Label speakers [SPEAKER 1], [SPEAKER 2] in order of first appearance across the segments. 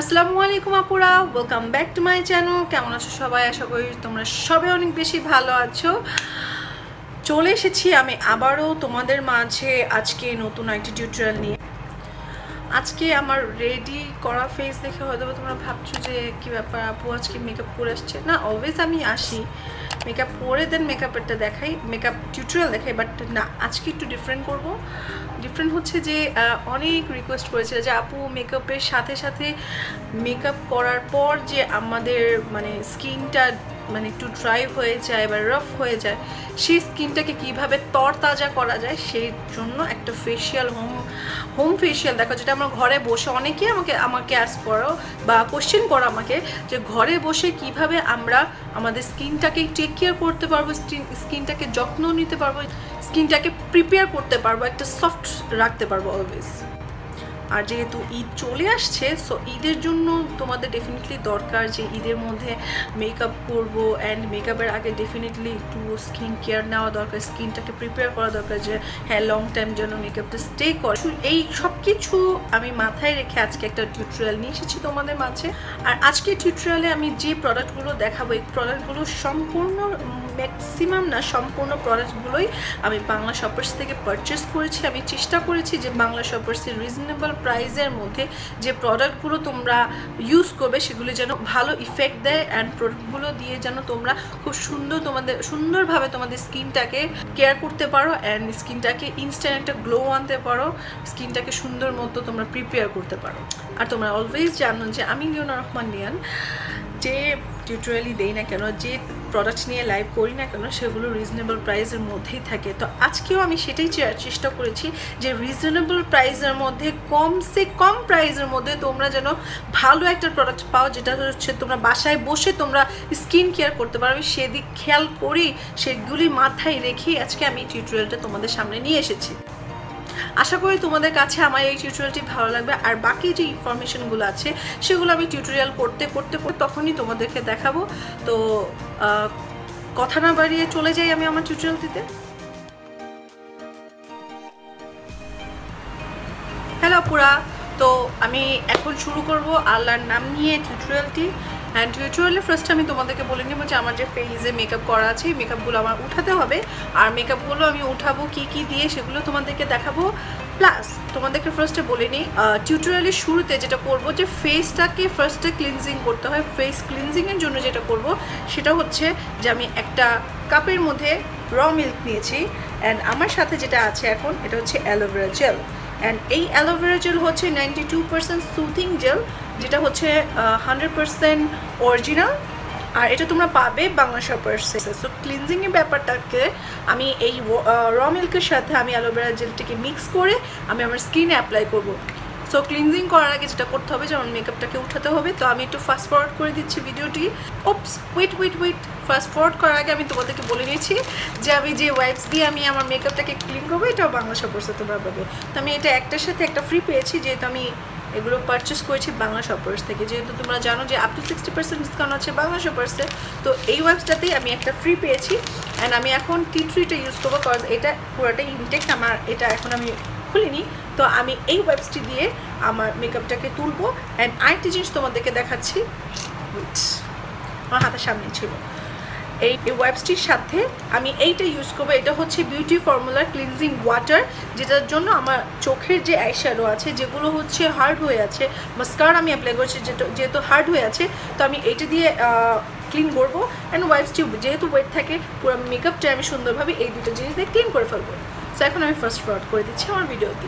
[SPEAKER 1] আসসালামু আলাইকুম আপুরা welcome back to my channel কেমন আছো সবাই? আশা করি তোমরা সবাই অনেক বেশি ভালো আছো। চলে এসেছি আমি আবারও তোমাদের মাঝে আজকে নতুন একটি টিউটোরিয়াল নিয়ে। আজকে আমার রেডি করা ফেস দেখে হয়তো তোমরা ভাবছ যে, কী ব্যাপার আপু, আজকে মেকআপ করে আসছে? না অলওয়েজ আমি আসি। মেকআপ করে দেন মেকআপেরটা দেখাই মেকআপ টিউটোরিয়াল দেখাই বাট না, আজকে একটু ডিফারেন্ট করব। ডিফারেন্ট হচ্ছে যে অনেক রিকোয়েস্ট করেছিল যে, আপু মেকআপের সাথে সাথে মেকআপ করার পর যে আমাদের মানে স্কিনটা মানে একটু ড্রাই হয়ে যায় বা রাফ হয়ে যায়, সেই স্কিনটাকে কীভাবে তরতাজা করা যায়, সেই জন্য একটা ফেশিয়াল হোম হোম ফেশিয়াল দেখো যেটা আমরা ঘরে বসে অনেকেই আমাকে আমাকে অ্যাস করো বা কোশ্চেন করো আমাকে যে ঘরে বসে কীভাবে আমরা আমাদের স্কিনটাকে টেক কেয়ার করতে পারব স্কিনটাকে যত্ন নিতে পারব, স্কিনটাকে প্রিপেয়ার করতে পারব, একটা সফট রাখতে পারব অলওয়েজ আর যেহেতু ঈদ চলে আসছে সো ঈদের জন্য তোমাদের ডেফিনেটলি দরকার যে ঈদের মধ্যে মেকআপ করব অ্যান্ড মেকআপের আগে ডেফিনেটলি একটু স্কিন কেয়ার নেওয়া দরকার স্কিনটাকে প্রিপেয়ার করা দরকার যে হ্যাঁ লং টাইম যেন মেকআপটা স্টে করে। এই সব কিছু আমি মাথায় রেখে আজকে একটা টিউটোরিয়াল নিয়ে এসেছি তোমাদের মাঝে। আর আজকে টিউটোরিয়ালে আমি যে প্রোডাক্টগুলো দেখাবো, এই প্রোডাক্টগুলো সম্পূর্ণ ম্যাক্সিমাম না সম্পূর্ণ প্রোডাক্টগুলোই আমি বাংলা শপার্স থেকে পারচেস করেছি। আমি চেষ্টা করেছি যে বাংলা শপার্সের রিজনেবল প্রাইসের মধ্যে যে প্রোডাক্টগুলো তোমরা ইউজ করবে, সেগুলো যেন ভালো ইফেক্ট দেয় অ্যান্ড প্রোডাক্টগুলো দিয়ে যেন তোমরা খুব সুন্দর তোমাদের, সুন্দরভাবে তোমাদের স্কিনটাকে কেয়ার করতে পারো অ্যান্ড স্কিনটাকে ইনস্ট্যান্ট একটা গ্লো আনতে পারো স্কিনটাকে সুন্দর মতো তোমরা প্রিপেয়ার করতে পারো। আর তোমরা অলওয়েজ জানো যে আমি লিওনা রহমান নিয়ান যে টিউটোরিয়ালই দেই না কেন, যে প্রোডাক্ট নিয়ে লাইভ করি না কেন, সেগুলো রিজনেবল প্রাইসের মধ্যেই থাকে। তো আজকেও আমি সেটাই চেষ্টা করেছি যে রিজনেবল প্রাইসের মধ্যে, কমসে কম প্রাইসের মধ্যে তোমরা যেন ভালো একটা প্রোডাক্ট পাও, যেটা হচ্ছে তোমরা বাসায় বসে তোমরা স্কিন কেয়ার করতে পারবে সেদিক খেয়াল করেই সেগুলি মাথায় রেখেই আজকে আমি টিউটোরিয়ালটা তোমাদের সামনে নিয়ে এসেছি। আশা করি তোমাদের কাছে আমার এই টিউটোরিয়ালটি ভালো লাগবে। আর বাকি যে ইনফরমেশনগুলো আছে, সেগুলো আমি টিউটোরিয়াল করতে করতে করতে তখনই তোমাদেরকে দেখাবো। তো কথা না বাড়িয়ে চলে যাই আমি আমার টিউটোরিয়াল দিতে হ্যালো পুরা তো, আমি এখন শুরু করব আল্লাহর নাম নিয়ে টিউটোরিয়ালটি অ্যান্ড টিউটোরিয়ালে ফার্স্ট আমি তোমাদেরকে বলে নেব যে আমার যে ফেসে মেকআপ করা আছে, এই মেকআপগুলো আমার উঠাতে হবে। আর মেকআপগুলো আমি উঠাবো কি কি দিয়ে সেগুলো তোমাদেরকে দেখাবো। প্লাস তোমাদেরকে ফার্স্টে বলে নিই টিউটোরিয়ালের শুরুতে যেটা করব যে ফেসটাকে ফার্স্টে ক্লিনজিং করতে হয়। ফেস ক্লিনজিংয়ের জন্য যেটা করব, সেটা হচ্ছে যে আমি একটা কাপের মধ্যে র মিল্ক নিয়েছি। অ্যান্ড আমার সাথে যেটা আছে এখন, এটা হচ্ছে অ্যালোভেরা জেল অ্যান্ড এই অ্যালোভেরা জেল হচ্ছে ninety two percent soothing gel যেটা হচ্ছে হান্ড্রেড পার্সেন্ট অরিজিনাল আর এটা তোমরা পাবে বাংলা শপার্সে সো ক্লিনজিংয়ের ব্যাপারটাকে আমি এই র মিল্কের সাথে আমি অ্যালোভেরা জেলটিকে মিক্স করে আমি আমার স্কিনে অ্যাপ্লাই করব। সো ক্লিনজিং করার আগে যেটা করতে হবে, যেমন মেকআপটাকে উঠাতে হবে, তো আমি একটু ফাস্ট ফরওয়ার্ড করে দিচ্ছি ভিডিওটি oops wait wait wait fast forward করার আগে আমি তোমাদেরকে বলে নিয়েছি যে আমি যে ওয়াইপস দিয়ে আমি আমার মেকআপটাকে ক্লিন করব, এটাও বাংলা শপার্সে তোমরা পাবে। তো আমি এটা একটার সাথে একটা ফ্রি পেয়েছি, যেহেতু আমি এগুলো পারচেস করেছি বাংলা শপার্স থেকে। যেহেতু তোমরা জানো যে up to sixty percent discount আছে বাংলা শপার্সে তো এই ওয়েবসটাতেই আমি একটা ফ্রি পেয়েছি। অ্যান্ড আমি এখন টি থ্রিটা ইউজ করব কজ এটা পুরোটাই ইনটেক্ট আমার এটা এখন আমি খুলিনি। তো আমি এই ওয়েবসটি দিয়ে আমার মেকআপটাকে তুলবো। অ্যান্ড আরেকটি জিনিস তোমাদেরকে দেখাচ্ছি। আমার হাতের সামনে ছিল। এই ওয়েবসটির সাথে আমি এইটা ইউজ করব। এটা হচ্ছে বিউটি ফর্মুলার ক্লিনজিং ওয়াটার যেটার জন্য আমার চোখের যে আইশ্যাডো আছে, যেগুলো হচ্ছে হার্ড হয়ে আছে মাস্কার আমি অ্যাপ্লাই করছি যেহেতু হার্ড হয়ে আছে, তো আমি এইটা দিয়ে ক্লিন করব। অ্যান্ড ওয়াইপসটি যেহেতু ওয়েট থাকে, পুরো মেকআপটা আমি সুন্দরভাবে এই দুটো জিনিস দিয়ে ক্লিন করে ফেলব। সো এখন আমি ফার্স্ট ফরওয়ার্ড করে দিচ্ছি আমার ভিডিওতে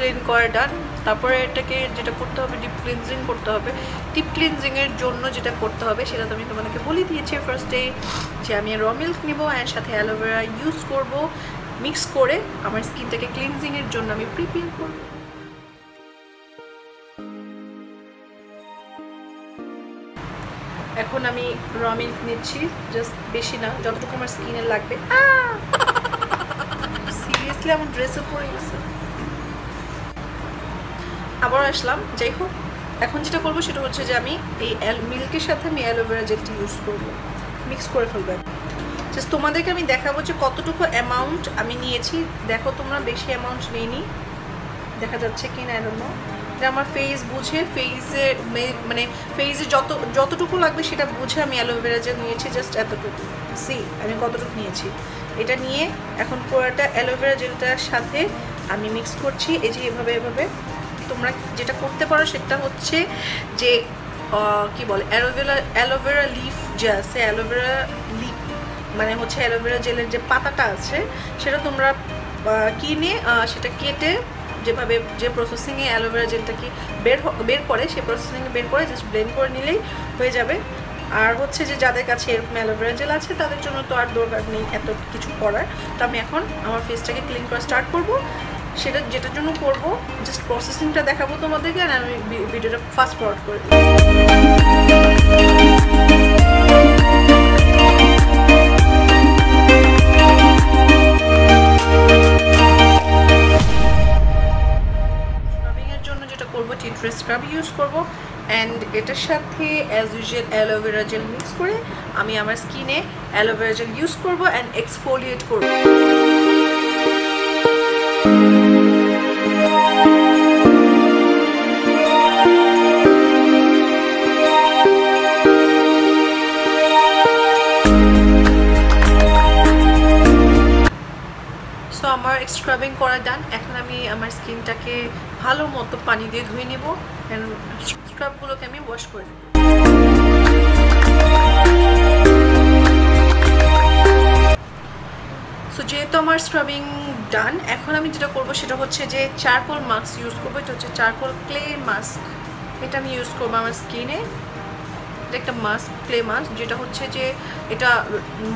[SPEAKER 1] ক্লিন করা ডান তারপরে এটাকে যেটা করতে হবে ডিপ ক্লিনজিং করতে হবে। ডিপ ক্লিনজিংয়ের জন্য যেটা করতে হবে, সেটা তো আমি তোমাদেরকে বলে দিয়েছি ফার্স্টে যে আমি র মিল্ক নেব অ্যান্ড সাথে অ্যালোভেরা ইউজ করব। মিক্স করে আমার স্কিনটাকে ক্লিনজিংয়ের জন্য আমি প্রিপেয়ার করব। এখন আমি র মিল্ক নিচ্ছি জাস্ট বেশি না, যতটুকু আমার স্কিনে লাগবে। সিরিয়াসলি আমার ড্রেসে পরে গেছে। আবার আসলাম। যাই হোক, এখন যেটা করব সেটা হচ্ছে যে আমি এই মিল্কের সাথে আমি অ্যালোভেরা জেলটি ইউজ করব। মিক্স করে ফেলব। জাস্ট তোমাদেরকে আমি দেখাবো যে কতটুকু অ্যামাউন্ট আমি নিয়েছি। দেখো তোমরা বেশি অ্যামাউন্ট নিইনি। দেখা যাচ্ছে কি না এরকম এটা আমার ফেস বুঝে ফেসে মানে ফেসে যত, যতটুকু লাগবে সেটা বুঝে আমি অ্যালোভেরা জেল নিয়েছি জাস্ট এতটুকু। সি আমি কতটুকু নিয়েছি। এটা নিয়ে এখন পুরোটা অ্যালোভেরা জেলটার সাথে আমি মিক্স করছি। এই যে এভাবে এভাবে। তোমরা যেটা করতে পারো সেটা হচ্ছে যে কি বলে, অ্যালোভেরা অ্যালোভেরা লিফ যে আছে, অ্যালোভেরা লিফ মানে হচ্ছে অ্যালোভেরা জেলের যে পাতাটা আছে, সেটা তোমরা কিনে সেটা কেটে যেভাবে যে প্রসেসিংয়ে অ্যালোভেরা জেলটাকে বের বের করে, সেই প্রসেসিংয়ে বের করে জাস্ট ব্লেন্ড করে নিলেই হয়ে যাবে। আর হচ্ছে যে যাদের কাছে এরকম অ্যালোভেরা জেল আছে, তাদের জন্য তো আর দরকার নেই এত কিছু করার। তো আমি এখন আমার ফেসটাকে ক্লিন করা স্টার্ট করব। সেটা যেটার জন্য করব জাস্ট প্রসেসিংটা দেখাবো তোমাদেরকে আর আমি ভিডিওটা ফাস্ট ফরওয়ার্ড করে দিই ট্রিট্রে স্ক্রাব ইউজ করব অ্যান্ড এটার সাথে as usual aloe vera gel mix করে আমি আমার স্কিনে অ্যালোভেরা জেল ইউজ করব অ্যান্ড এক্সফোলিয়েট করব। স্ক্রাবিং করা ডান এখন আমি আমার স্কিনটাকে ভালো মতো পানি দিয়ে ধুয়ে নেব স্ক্রাবগুলোকে আমি ওয়াশ করে নেব। সো যেহেতু আমার স্ক্রাবিং ডান এখন আমি যেটা করব সেটা হচ্ছে যে চারকোল মাস্ক ইউজ করব, এটা হচ্ছে চারকোল ক্লে মাস্ক এটা আমি ইউজ করব আমার স্কিনে একটা মাস্ক ক্লে মাস্ক যেটা হচ্ছে যে এটা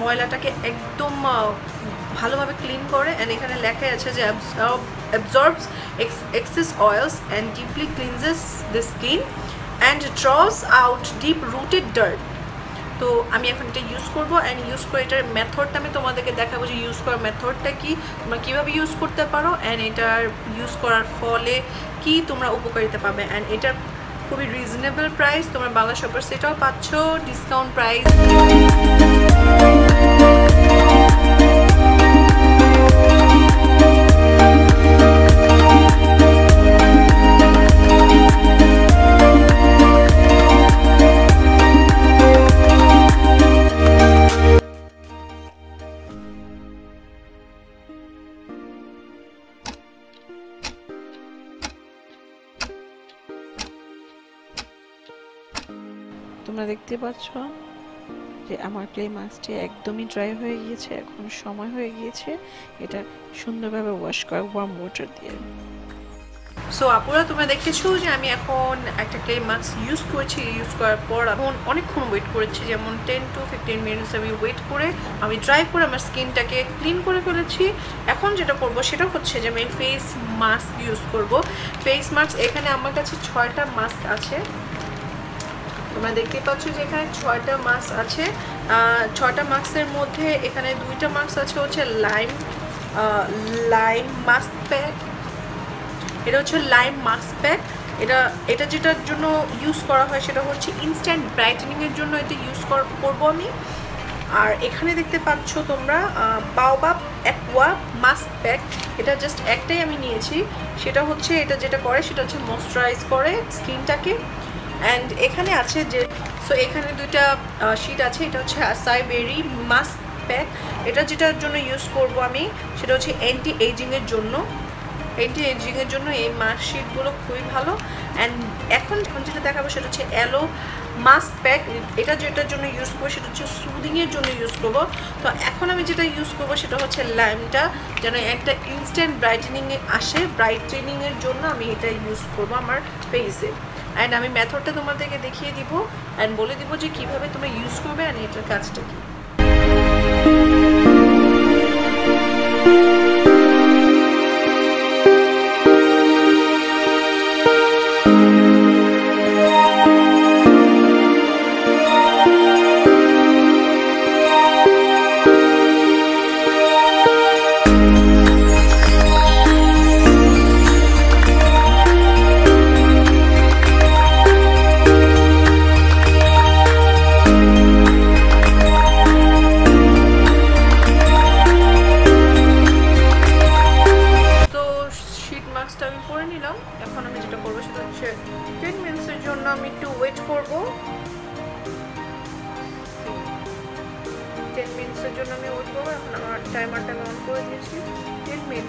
[SPEAKER 1] ময়লাটাকে একদম ভালোভাবে ক্লিন করে অ্যান্ড এখানে লেখা আছে যে absorbs excess oils and deeply cleanses the skin and draws out deep rooted dirt তো আমি এখন এটা ইউজ করব অ্যান্ড ইউজ করে এটার মেথডটা আমি তোমাদেরকে দেখাবো যে ইউজ করার মেথডটা কি, তোমরা কীভাবে ইউজ করতে পারো অ্যান্ড এটার ইউজ করার ফলে কি তোমরা উপকারিতা পাবে অ্যান্ড এটার খুবই রিজনেবল প্রাইস তোমরা বাংলা শপার সেটাও পাচ্ছ ডিসকাউন্ট প্রাইস দেখতে পাচ্ছ? যে আমার ক্লে মাস্কটি একদমই ড্রাই হয়ে গিয়েছে, এখন সময় হয়ে গিয়েছে। এটা সুন্দরভাবে ওয়াশ করা ওয়ার্ম ওয়াটার দিয়ে। সো আপুরা, তোমরা দেখেছ যে আমি এখন একটা ক্লে মাস্ক ইউজ করেছি। ইউজ করার পর এখন অনেকক্ষণ ওয়েট করেছি, যেমন টেন টু ফিফটিন মিনিটস আমি ওয়েট করে আমি ড্রাই করে আমার স্কিনটাকে ক্লিন করে ফেলেছি। এখন যেটা করব, সেটা হচ্ছে যে আমি ফেস মাস্ক ইউজ করব। ফেস মাস্ক এখানে আমার কাছে ছয়টা মাস্ক আছে। তোমরা দেখতে পাচ্ছ যে এখানে ছয়টা মাস্ক আছে। ছয়টা মাস্কের মধ্যে এখানে দুইটা মাস্ক আছে হচ্ছে লাইম লাইম মাস্ক প্যাক এটা হচ্ছে লাইম মাস্ক প্যাক এটা এটা যেটার জন্য ইউজ করা হয় সেটা হচ্ছে ইনস্ট্যান্ট ব্রাইটেনিংয়ের জন্য এটা ইউজ করব আমি। আর এখানে দেখতে পাচ্ছ তোমরা বাওবাব অ্যাকোয়া মাস্ক প্যাক এটা জাস্ট একটাই আমি নিয়েছি। সেটা হচ্ছে, এটা যেটা করে সেটা হচ্ছে ময়শ্চারাইজ করে স্কিনটাকে অ্যান্ড এখানে আছে যে সো এখানে দুইটা শিট আছে। এটা হচ্ছে আসাই বেরি মাস্ক প্যাক এটা যেটার জন্য ইউজ করব আমি, সেটা হচ্ছে অ্যান্টি এজিংয়ের জন্য। অ্যান্টি এজিংয়ের জন্য এই মাস্ক শিটগুলো খুবই ভালো। অ্যান্ড এখন এখন যেটা দেখাবো, সেটা হচ্ছে অ্যালো মাস্ক প্যাক এটা যেটার জন্য ইউজ করব, সেটা হচ্ছে সুদিংয়ের জন্য ইউজ করব। তো এখন আমি যেটা ইউজ করব, সেটা হচ্ছে লাইমটা যেন একটা ইনস্ট্যান্ট ব্রাইটেনিংয়ে আসে। ব্রাইটেনিংয়ের জন্য আমি এটা ইউজ করব আমার ফেসে অ্যান্ড আমি মেথডটা তোমাদেরকে দেখিয়ে দিব অ্যান্ড বলে দিব যে কীভাবে তোমরা ইউজ করবে অ্যান্ড এটার কাজটা কী।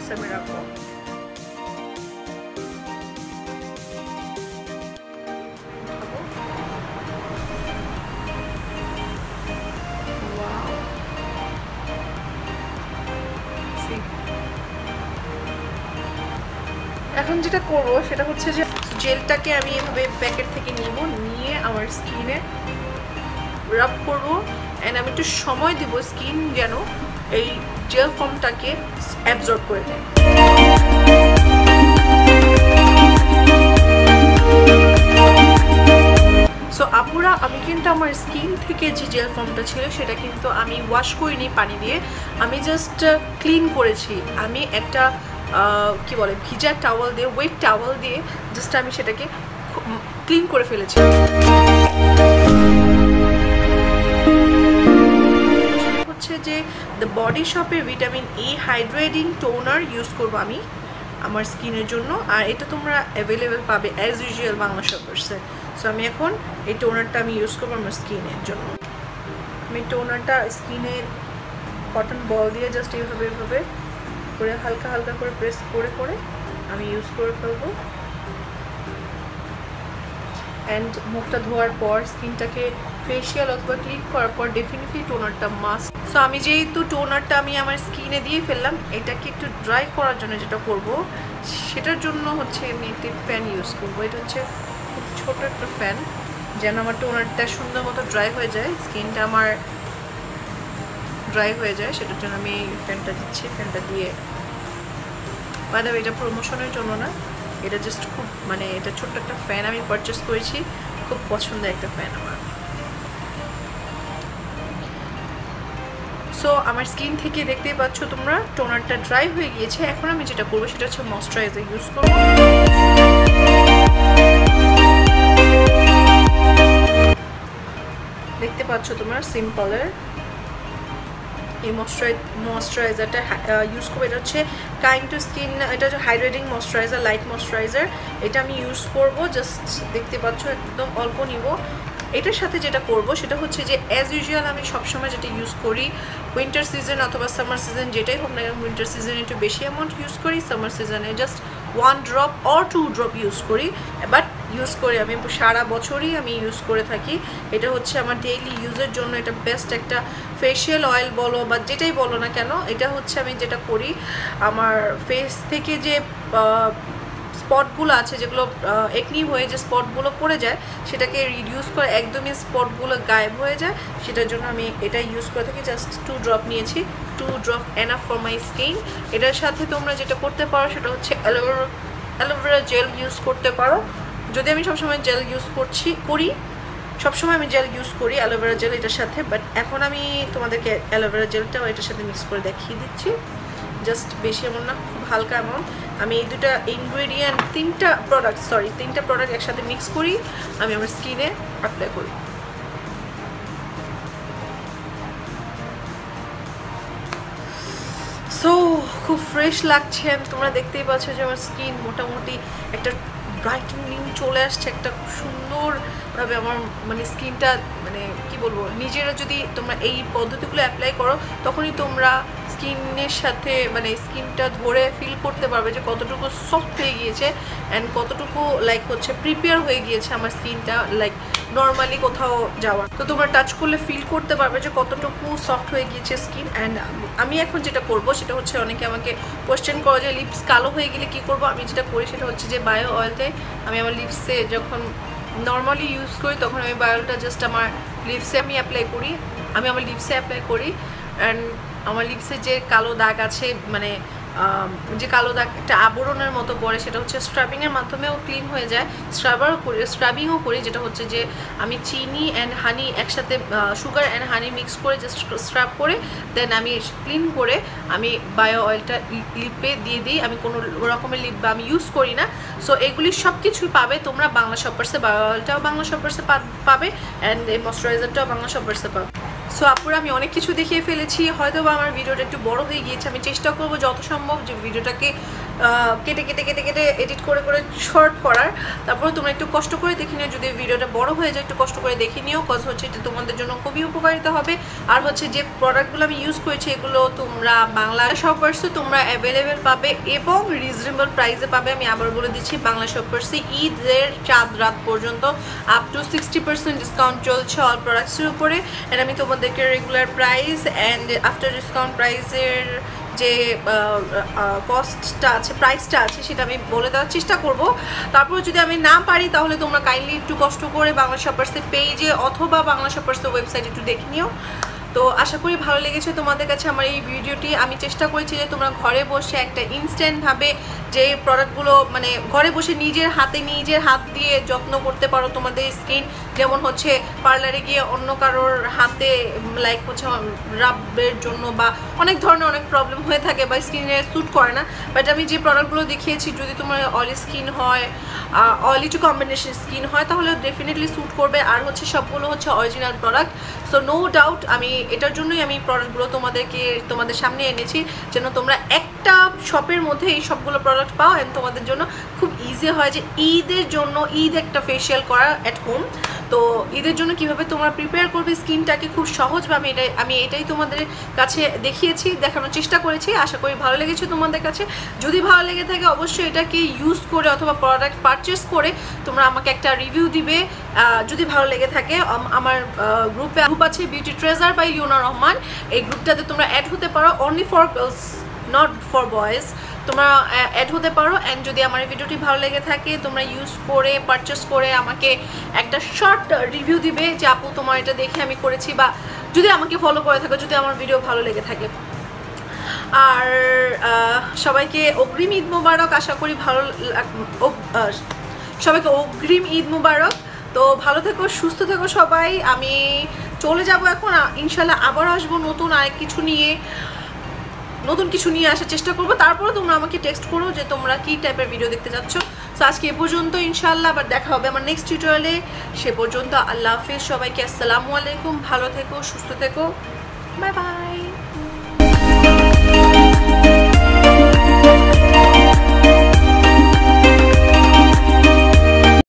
[SPEAKER 1] রাখব এখন যেটা করব সেটা হচ্ছে যে জেলটাকে আমি এভাবে প্যাকেট থেকে নিব, নিয়ে আমার স্কিনে রাব করব অ্যান্ড আমি একটু সময় দেব স্কিন যেন এই জেল ফর্মটাকে অ্যাবজর্ব করে নেয়। সো আপুরা, আমি কিন্তু আমার স্কিন থেকে যে জেল ফর্মটা ছিল, সেটা কিন্তু আমি ওয়াশ করিনি পানি দিয়ে। আমি জাস্ট ক্লিন করেছি। আমি একটা কি বলে, ভিজা টাওয়াল দিয়ে ওয়েট টাওয়াল দিয়ে জাস্ট আমি সেটাকে ক্লিন করে ফেলেছি। হচ্ছে যে দ্য বডি শপের vitamin A hydrating toner use করব আমি আমার স্কিনের জন্য। আর এটা তোমরা অ্যাভেলেবেল পাবে অ্যাজ ইউজুয়াল বাংলা শপার্সে সো আমি এখন এই টোনারটা আমি ইউজ করব আমার স্কিনের জন্য। আমি টোনারটা স্কিনে কটন বল দিয়ে জাস্ট এইভাবে এইভাবে করে হালকা হালকা করে প্রেস করে করে আমি ইউজ করে ফেলব। অ্যান্ড মুখটা ধোয়ার পর স্কিনটাকে ফেশিয়াল অথবা ক্লিন করার পর ডেফিনেটলি টোনারটা মাস্ক সো আমি যেহেতু টোনারটা আমি আমার স্কিনে দিয়ে ফেললাম, এটাকে একটু ড্রাই করার জন্য যেটা করব, সেটার জন্য হচ্ছে আমি একটি ফ্যান ইউজ করব। এটা হচ্ছে খুব ছোটো একটা ফ্যান যেন আমার টোনারটা সুন্দর মতো ড্রাই হয়ে যায় স্কিনটা আমার ড্রাই হয়ে যায়, সেটার জন্য আমি ফ্যানটা দিচ্ছি ফ্যানটা দিয়ে। বাদে এটা প্রমোশনের জন্য না, এটা জাস্ট খুব মানে এটা ছোট্ট একটা ফ্যান আমি পারচেস করেছি, খুব পছন্দের একটা ফ্যান আমার। সো আমার স্কিন থেকে দেখতেই পাচ্ছ তোমরা টোনারটা ড্রাই হয়ে গিয়েছে। এখন আমি যেটা করব, সেটা হচ্ছে ময়শ্চারাইজার ইউজ করব। দেখতে পাচ্ছ তোমার সিম্পলের এই ময়শ্চারাইজারটা ইউজ করব। এটা হচ্ছে কাইন্ড টু স্কিন এটা হচ্ছে হাইড্রেটিং ময়শ্চারাইজার লাইট ময়শ্চারাইজার এটা আমি ইউজ করব জাস্ট দেখতে পাচ্ছ, একদম অল্প নিব। এটার সাথে যেটা করব সেটা হচ্ছে যে অ্যাজ ইউজুয়াল আমি সবসময় যেটা ইউজ করি উইন্টার সিজন অথবা সামার সিজন যেটাই হোক না উইন্টার সিজনে একটু বেশি অ্যামাউন্ট ইউজ করি সামার সিজনে just one drop or two drop use করি বাট ইউজ করি আমি সারা বছরই আমি ইউজ করে থাকি। এটা হচ্ছে আমার ডেইলি ইউজের জন্য এটা বেস্ট একটা ফেশিয়াল অয়েল বলো বা যেটাই বলো না কেন, এটা হচ্ছে আমি যেটা করি, আমার ফেস থেকে যে স্পটগুলো আছে যেগুলো একনি হয়ে যে স্পটগুলো পড়ে যায়, সেটাকে রিডিউস করে একদমই স্পটগুলো গায়েব হয়ে যায়, সেটার জন্য আমি এটা ইউজ করে থাকি। জাস্ট টু ড্রপ নিয়েছি two drop enough for my skin এটার সাথে তোমরা যেটা করতে পারো সেটা হচ্ছে অ্যালোভেরা অ্যালোভেরা জেল ইউজ করতে পারো। যদি আমি সবসময় জেল ইউজ করছি, করি, সবসময় আমি জেল ইউজ করি অ্যালোভেরা জেল এটার সাথে বাট এখন আমি তোমাদেরকে অ্যালোভেরা জেলটাও এটার সাথে মিক্স করে দেখিয়ে দিচ্ছি। জাস্ট বেশি এমন না। হালকা অ্যামাউন্ট আমি এই দুটা ইনগ্রেডিয়েন্ট তিনটা প্রোডাক্ট সরি তিনটা প্রোডাক্ট একসাথে মিক্স করি, আমি আমার স্কিনে অ্যাপ্লাই করি। সো খুব ফ্রেশ লাগছে তোমরা দেখতেই পাচ্ছ যে আমার স্কিন মোটামুটি একটা ব্রাইটনিং চলে আসছে, একটা খুব সুন্দরভাবে আমার মানে স্কিনটা মানে কি বলব, নিজেরা যদি তোমরা এই পদ্ধতিগুলো অ্যাপ্লাই করো, তখনই তোমরা স্কিনের সাথে মানে স্কিনটা ধরে ফিল করতে পারবে যে কতটুকু সফট হয়ে গিয়েছে অ্যান্ড কতটুকু লাইক হচ্ছে প্রিপেয়ার হয়ে গিয়েছে আমার স্কিনটা লাইক নর্মালি কোথাও যাওয়া। তো তোমরা টাচ করলে ফিল করতে পারবে যে কতটুকু সফট হয়ে গিয়েছে স্কিন অ্যান্ড আমি এখন যেটা করব সেটা হচ্ছে অনেকে আমাকে কোয়েশ্চেন করো যে লিপস কালো হয়ে গেলে কি করব? আমি যেটা করি সেটা হচ্ছে যে বায়ো অয়েলটাই আমি আমার লিপসে যখন নর্মালি ইউজ করি তখন আমি বায়োলটা জাস্ট আমার লিপসে আমি অ্যাপ্লাই করি। আমি আমার লিপসে অ্যাপ্লাই করি অ্যান্ড আমার লিপসে যে কালো দাগ আছে মানে যে কালো দাগ একটা আবরণের মতো পড়ে, সেটা হচ্ছে স্ক্রাবিংয়ের মাধ্যমেও ক্লিন হয়ে যায়। স্ক্রাবারও করি স্ক্রাবিংও করি, যেটা হচ্ছে যে আমি চিনি অ্যান্ড হানি একসাথে সুগার অ্যান্ড হানি মিক্স করে জাস্ট স্ক্রাব করে দেন আমি ক্লিন করে আমি বায়ো অয়েলটা লিপে দিয়ে দিই। আমি কোনো রকমের লিপ আমি ইউজ করি না। সো এগুলি সব কিছুই পাবে, তোমরা বাংলা শপার্সে বায়ো অয়েলটাও বাংলা শপার্সে পাবে অ্যান্ড এই ময়শ্চারাইজারটাও বাংলা শপার্সে পাবে সো আপুরা আমি অনেক কিছু দেখিয়ে ফেলেছি। হয়তো বা আমার ভিডিওটা একটু বড় হয়ে গিয়েছে। আমি চেষ্টা করব যত সম্ভব যে ভিডিওটাকে কেটে কেটে কেটে কেটে এডিট করে করে শর্ট করার। তারপরে তোমরা একটু কষ্ট করে দেখে নিও। যদি ভিডিওটা বড় হয়ে যায়, একটু কষ্ট করে দেখে নিও কজ হচ্ছে এটা তোমাদের জন্য খুবই উপকারিতা হবে। আর হচ্ছে যে প্রোডাক্টগুলো আমি ইউজ করেছি, এগুলো তোমরা বাংলা শপার্সে তোমরা অ্যাভেলেবেল পাবে এবং রিজনেবল প্রাইসে পাবে। আমি আবার বলে দিচ্ছি, বাংলা শপার্সে ঈদের চাঁদ রাত পর্যন্ত up to sixty percent discount চলছে অল প্রোডাক্টসের উপরে। অ্যান্ড আমি তোমাদেরকে regular price and after discount প্রাইসের যে কস্টটা আছে প্রাইসটা আছে, সেটা আমি বলে দেওয়ার চেষ্টা করব। তারপর যদি আমি না পারি, তাহলে তোমরা কাইন্ডলি একটু কষ্ট করে বাংলা শপার্সের পেজে অথবা বাংলা শপার্সের ওয়েবসাইট একটু দেখে নিও। তো আশা করি ভালো লেগেছে তোমাদের কাছে আমার এই ভিডিওটি। আমি চেষ্টা করেছি যে তোমরা ঘরে বসে একটা ইনস্ট্যান্টভাবে যে প্রোডাক্টগুলো মানে ঘরে বসে নিজের হাতে, নিজের হাত দিয়ে যত্ন করতে পারো তোমাদের স্কিন যেমন হচ্ছে পার্লারে গিয়ে অন্য কারোর হাতে লাইক হচ্ছে রাবের জন্য বা অনেক ধরনের অনেক প্রবলেম হয়ে থাকে বা স্কিনে স্যুট করে না। বাট আমি যে প্রোডাক্টগুলো দেখিয়েছি, যদি তোমার অয়েলি স্কিন হয় অয়েলি টু কম্বিনেশন স্কিন হয়, তাহলে ডেফিনেটলি স্যুট করবে। আর হচ্ছে সবগুলো হচ্ছে original product so no doubt আমি এটার জন্যই আমি প্রোডাক্টগুলো তোমাদেরকে, তোমাদের সামনে এনেছি, যেন তোমরা একটা শপের মধ্যে এই সবগুলো প্রোডাক্ট পাও অ্যান্ড তোমাদের জন্য খুব ইজি হয় যে ঈদের জন্য ঈদ একটা ফেশিয়াল করা অ্যাট হোম তো এদের জন্য কীভাবে তোমরা প্রিপেয়ার করবে স্কিনটাকে খুব সহজভাবে এটাই, আমি এটাই তোমাদের কাছে দেখিয়েছি, দেখানোর চেষ্টা করেছি, আশা করি ভালো লেগেছে তোমাদের কাছে। যদি ভালো লেগে থাকে অবশ্যই এটাকে ইউজ করে অথবা প্রোডাক্ট পারচেস করে তোমরা আমাকে একটা রিভিউ দিবে। যদি ভালো লেগে থাকে আমার গ্রুপে গ্রুপ আছে Beauty Treasure by Leona Rahman এই গ্রুপটাতে তোমরা অ্যাড হতে পারো only for girls not for boys তোমরা অ্যাড হতে পারো। অ্যান্ড যদি আমার এই ভিডিওটি ভালো লেগে থাকে, তোমরা ইউজ করে পারচেস করে আমাকে একটা শর্ট রিভিউ দিবে যে, আপু, তোমার এটা দেখে আমি করেছি। বা যদি আমাকে ফলো করে থাকো, যদি আমার ভিডিও ভালো লেগে থাকে। আর সবাইকে অগ্রিম ঈদ মুবারক আশা করি ভালো সবাইকে অগ্রিম ঈদ মুবারক। তো ভালো থেকো, সুস্থ থেকো সবাই। আমি চলে যাব এখন। ইনশাল্লাহ আবার আসব নতুন আরেক কিছু নিয়ে। নতুন কিছু নিয়ে আসার চেষ্টা করব। তারপরে তোমরা আমাকে টেক্সট করো যে তোমরা কী টাইপের ভিডিও দেখতে চাচ্ছ সো আজকে এ পর্যন্ত ইনশাল্লাহ আবার দেখা হবে আমার নেক্সট টিউটোরিয়ালে সে পর্যন্ত আল্লাহ হাফিজ, সবাইকে আসসালামু আলাইকুম। ভালো থেকো, সুস্থ থেকো। Bye bye